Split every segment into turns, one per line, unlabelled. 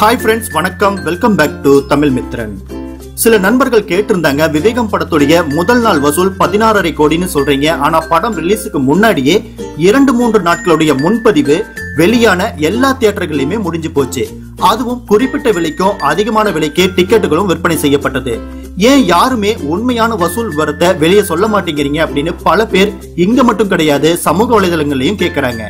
Hi friends வணக்கம். Welcome back to Tamil Mithran சில நண்பர்கள் கேட்டிருந்தாங்க விவேகம் படத்துடைய முதல் நாள் வசூல் பதினாறரை கோடின்னு சொல்றீங்க. ஆனா படம் ரிலீஸுக்கு முன்னாடியே இரண்டு மூன்று நாட்களுடைய முன்பதிவு வெளியான எல்லா தியேட்டர்களையுமே முடிஞ்சு போச்சு. அதுவும் குறிப்பிட்ட விலைக்கும் அதிகமான விலைக்கே டிக்கெட்டுகளும் விற்பனை செய்யப்பட்டது. ஏன் யாருமே உண்மையான வசூல் விவரத்தை வெளியே சொல்ல மாட்டேங்கிறீங்க அப்படின்னு பல பேர் இங்க மட்டும் கிடையாது சமூக வலைதளங்களையும் கேட்கிறாங்க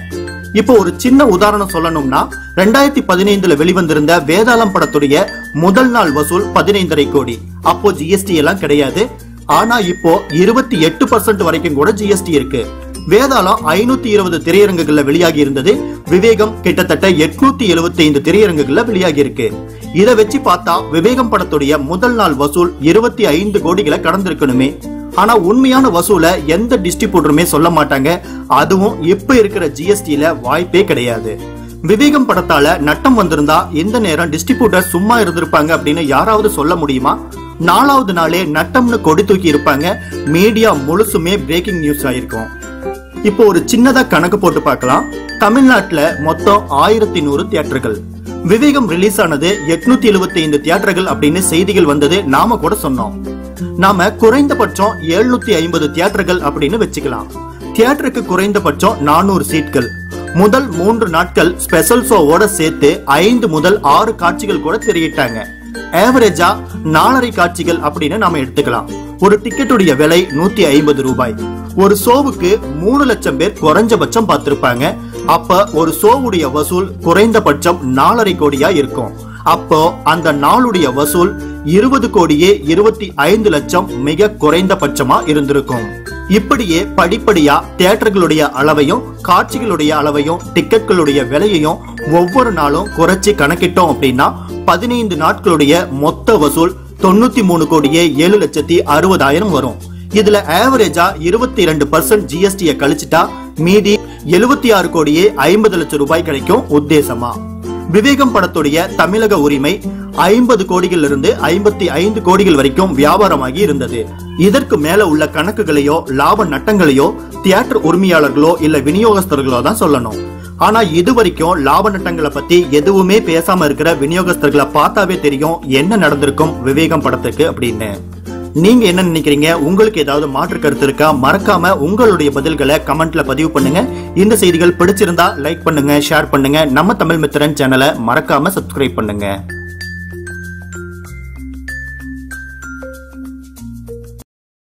இப்போ ஒரு சின்ன உதாரணம் சொல்லணும்னா ரெண்டாயிரத்தி பதினைந்துல வெளிவந்திருந்த வேதாளம் படத்துடைய முதல் நாள் வசூல் பதினைந்தரை கோடி. அப்போ ஜிஎஸ்டி எல்லாம் கிடையாது. ஆனா இப்போ இருபத்தி எட்டு பர்சன்ட் வரைக்கும் கூட ஜிஎஸ்டி இருக்கு. வேதாளம் ஐநூத்தி இருபது திரையரங்குகள்ல வெளியாகி இருந்தது. விவேகம் கிட்டத்தட்ட எட்நூத்தி எழுபத்தி ஐந்து திரையரங்குகள்ல வெளியாகி இருக்கு. இதை வச்சு பார்த்தா விவேகம் படத்துடைய முதல் நாள் வசூல் இருபத்தி ஐந்து கோடிகளை கடந்திருக்கணுமே. ஆனா உண்மையான வசூல எந்த டிஸ்ட்ரிபியூட்டருமே சொல்ல மாட்டாங்க. அதுவும் இப்ப இருக்கிற ஜிஎஸ்டியில வாய்ப்பே கிடையாது. விவேகம் படத்தால நட்டம் வந்திருந்தா எந்த நேரம் டிஸ்ட்ரிபியூட்டர் சும்மா இருந்திருப்பாங்க அப்படின்னு யாராவது சொல்ல முடியுமா? நாலாவது நாளே நட்டம்னு கொடி தூக்கி இருப்பாங்க. மீடியா முழுசுமே பிரேக்கிங் நியூஸ் ஆயிருக்கும். இப்போ ஒரு சின்னதா கணக்கு போட்டு பார்க்கலாம். தமிழ்நாட்டுல மொத்தம் ஆயிரத்தி நூறு தியேட்டர்கள். விவேகம் ரிலீஸ் ஆனது எட்நூத்தி எழுபத்தி ஐந்து தியேட்டர்கள் அப்படின்னு செய்திகள் வந்தது நாம கூட சொன்னோம். நாம குறைந்தபட்சம் எழுநூத்தி ஐம்பது தியேட்டர்கள் அப்படின்னு வச்சுக்கலாம். தியேட்டருக்கு குறைந்தபட்சம் நானூறு சீட்கள். முதல் மூன்று நாட்கள் ஸ்பெஷல் ஷோவோட சேர்த்து ஐந்து முதல் ஆறு காட்சிகள் கூட திரையிட்டாங்க. ஆவரேஜா நாலரை காட்சிகள் அப்படின்னு நாம எடுத்துக்கலாம். ஒரு டிக்கெட்டுடைய விலை நூத்தி ஐம்பது ரூபாய். ஒரு ஷோவுக்கு மூணு லட்சம் பேர் குறைஞ்சபட்சம் பார்த்திருப்பாங்க. அப்ப ஒரு ஷோவுடைய வசூல் குறைந்தபட்சம் நாலரை கோடியா இருக்கும். அப்போ அந்த நாளுடைய வசூல் இருபது கோடியே இருபத்தி ஐந்து லட்சம் மிக குறைந்தபட்சமா இருந்திருக்கும். இப்படியே படிப்படியா தியேட்டர்களுடைய அளவையும் காட்சிகளுடைய அளவையும் டிக்கெட்களுடைய விலையையும் ஒவ்வொரு நாளும் குறைச்சி கணக்கிட்டோம் அப்படின்னா பதினைந்து நாட்களுடைய மொத்த வசூல் தொண்ணூத்தி மூணு கோடியே ஏழு லட்சத்தி அறுபதாயிரம் வரும். இதுல ஆவரேஜா இருபத்தி ரெண்டு பர்சன்ட் ஜிஎஸ்டியை கழிச்சிட்டா மீதி எழுபத்தி ஆறு கோடியே ஐம்பது லட்சம் ரூபாய் கிடைக்கும் உத்தேசமா. விவேகம் படத்துடைய தமிழக உரிமை ஐம்பது கோடியில் இருந்து ஐம்பத்தி ஐந்து கோடிகள் வரைக்கும் வியாபாரமாகி இருந்தது. இதற்கு மேல உள்ள கணக்குகளையோ லாப நட்டங்களையோ தியேட்டர் உரிமையாளர்களோ இல்ல விநியோகஸ்தர்களோ தான் சொல்லணும். ஆனா இது வரைக்கும் லாப நட்டங்களை பத்தி எதுவுமே பேசாம இருக்கிற விநியோகஸ்தர்களை பார்த்தாவே தெரியும் என்ன நடந்திருக்கும் விவேகம் படத்துக்கு அப்படின்னு. நீங்க என்ன நினைக்கிறீங்க? உங்களுக்கு ஏதாவது மாற்று கருத்து இருக்கா? மறக்காம உங்களுடைய பதில்களை கமெண்ட்ல பதிவு பண்ணுங்க. இந்த செய்திகள் பிடிச்சிருந்தா லைக் பண்ணுங்க ஷேர் பண்ணுங்க. நம்ம தமிழ் மித்திரன் சேனலை மறக்காம சப்ஸ்கிரைப் பண்ணுங்க.